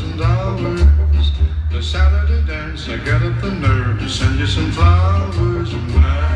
the Saturday dance, I get up the nerve to send you some flowers.